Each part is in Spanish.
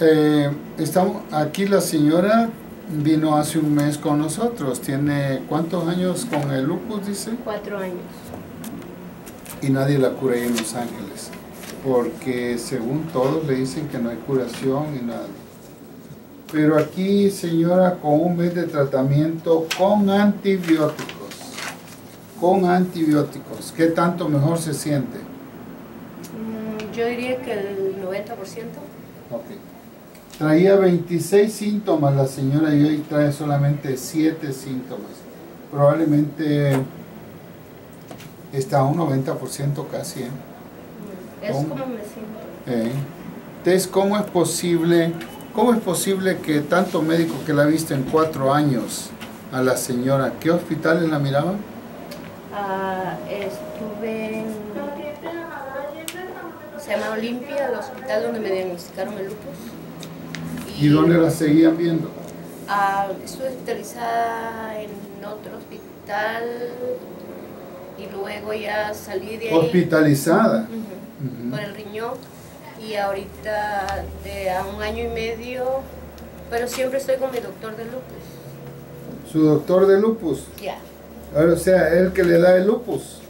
Eh, estamos, aquí la señora vino hace un mes con nosotros. ¿Tiene cuántos años con el lupus, dice? Cuatro años. Y nadie la cura ahí en Los Ángeles. Porque según todos le dicen que no hay curación y nada. Pero aquí, señora, con un mes de tratamiento con antibióticos. Con antibióticos. ¿Qué tanto mejor se siente? Mm, yo diría que el 90%. Ok. Traía 26 síntomas la señora y hoy trae solamente 7 síntomas. Probablemente está a un 90% casi. ¿eh? Es ¿Cómo? como me siento. Eh. Entonces, ¿cómo es posible, cómo es posible que tanto médico que la ha visto en cuatro años a la señora, ¿qué hospitales la miraban? Ah, estuve en... Se llama Olimpia, el hospital donde me diagnosticaron el lupus. ¿Y dónde la seguían viendo? Ah, estuve hospitalizada en otro hospital y luego ya salí de ahí Hospitalizada. Por el riñón y ahorita de a un año y medio, pero siempre estoy con mi doctor de lupus. Su doctor de lupus. Ya. Ahora, o sea, él que le da el lupus.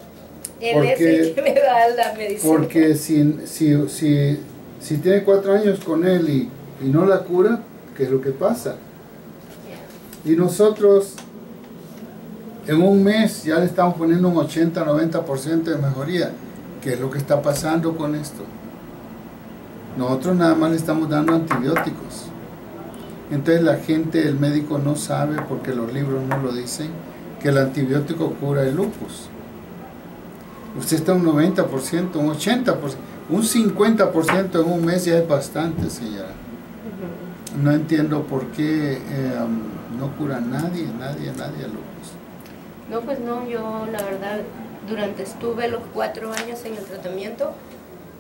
Él Porque- es el que me da la medicina. Porque si, si, si, si tiene cuatro años con él y, y no la cura, ¿qué es lo que pasa? Y nosotros en un mes ya le estamos poniendo un 80-90% de mejoría. ¿Qué es lo que está pasando con esto? Nosotros nada más le estamos dando antibióticos. Entonces la gente, el médico no sabe, porque los libros no lo dicen, que el antibiótico cura el lupus. Usted está un 90%, un 80%, un 50% en un mes ya es bastante, señora. No entiendo por qué eh, um, no cura nadie, nadie, nadie lupus. No, pues no, yo la verdad, durante estuve los cuatro años en el tratamiento,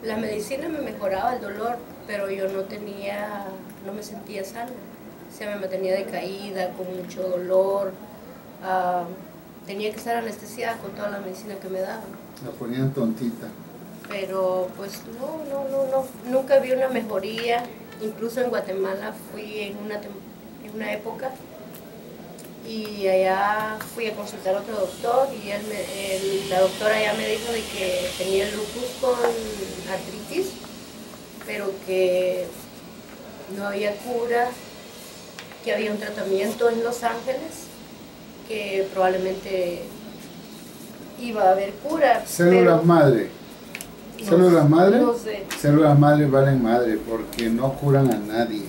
la medicina me mejoraba el dolor, pero yo no tenía, no me sentía sana. O sea, me mantenía decaída, con mucho dolor. ah, tenía que estar anestesiada con toda la medicina que me daban. La ponían tontita. Pero pues no, no, no, no, nunca vi una mejoría. Incluso en Guatemala fui en una, en una época y allá fui a consultar a otro doctor y él me- el- la doctora ya me dijo de que tenía el lupus con artritis, pero que no había cura, que había un tratamiento en Los Ángeles, que probablemente iba a haber cura. Células pero madre. No- ¿Células madre? No sé. Células madre valen madre porque no curan a nadie.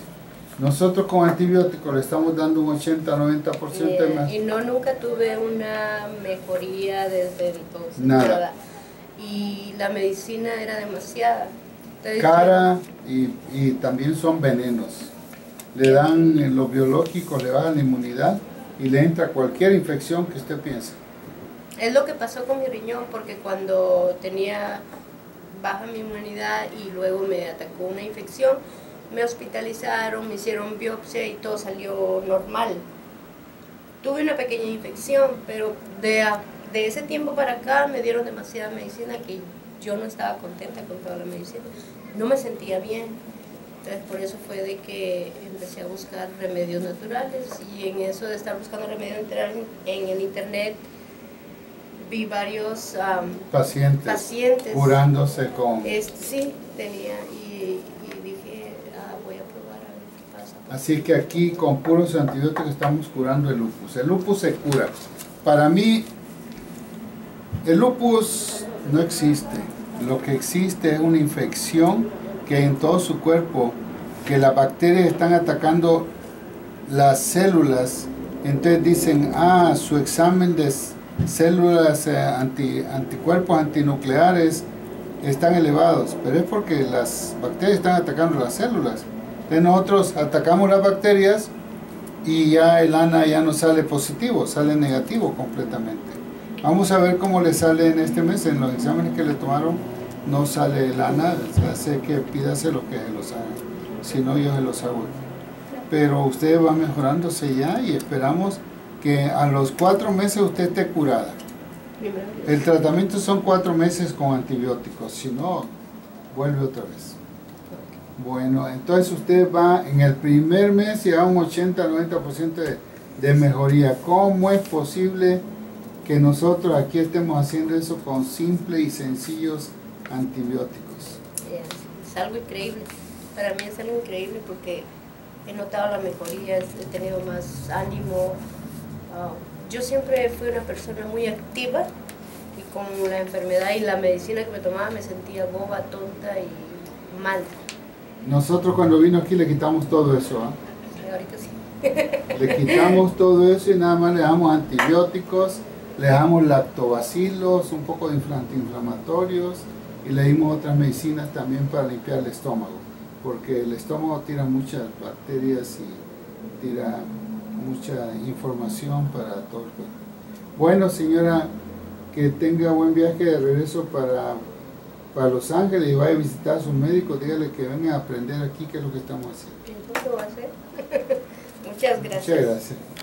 Nosotros con antibióticos le estamos dando un 80-90% de Eh, más. y no, nunca tuve una mejoría desde entonces. Nada. Y la medicina era demasiada. Entonces, Cara y, y también son venenos. Le dan eh, los biológicos, le bajan la inmunidad y le entra cualquier infección que usted piense. Es lo que pasó con mi riñón, porque cuando tenía baja mi inmunidad y luego me atacó una infección, me hospitalizaron, me hicieron biopsia y todo salió normal. Tuve una pequeña infección, pero de, de ese tiempo para acá me dieron demasiada medicina que yo no estaba contenta con toda la medicina. No me sentía bien. Entonces por eso fue de que empecé a buscar remedios naturales y en eso de estar buscando remedios naturales en el internet vi varios Pacientes, pacientes. curándose con... Es- sí, tenía y, y dije, ah, voy a probar a ver qué pasa. Así que aquí con puros antibióticos estamos curando el lupus. El lupus se cura. Para mí, el lupus no existe. Lo que existe es una infección que en todo su cuerpo, que las bacterias están atacando las células. Entonces dicen, ah, su examen de células eh, anti- anticuerpos antinucleares están elevados, pero es porque las bacterias están atacando las células. Entonces nosotros atacamos las bacterias y ya el ANA ya no sale positivo, sale negativo completamente. Vamos a ver cómo le sale en este mes, en los exámenes que le tomaron no sale el ANA, sé que pídase lo que los hagan, si no yo se los hago. Pero usted va mejorándose ya y esperamos que a los cuatro meses usted esté curada. El tratamiento son cuatro meses con antibióticos, si no, vuelve otra vez. Bueno, entonces usted va en el primer mes y a un 80-90% de, de mejoría. ¿Cómo es posible que nosotros aquí estemos haciendo eso con simples y sencillos antibióticos? Es algo increíble. Para mí es algo increíble porque he notado la mejoría, he tenido más ánimo. Ah, yo siempre fui una persona muy activa y con la enfermedad y la medicina que me tomaba me sentía boba, tonta y mal. Nosotros cuando vino aquí le quitamos todo eso. ¿ah? Sí, ahorita sí. Le quitamos todo eso y nada más le damos antibióticos, le damos lactobacilos, un poco de antiinflamatorios y le dimos otras medicinas también para limpiar el estómago, porque el estómago tira muchas bacterias y tira mucha información para todo el. Bueno, señora, que tenga buen viaje de regreso para, para Los Ángeles y vaya a visitar a su médico, dígale que venga a aprender aquí qué es lo que estamos haciendo. Gracias. Muchas gracias.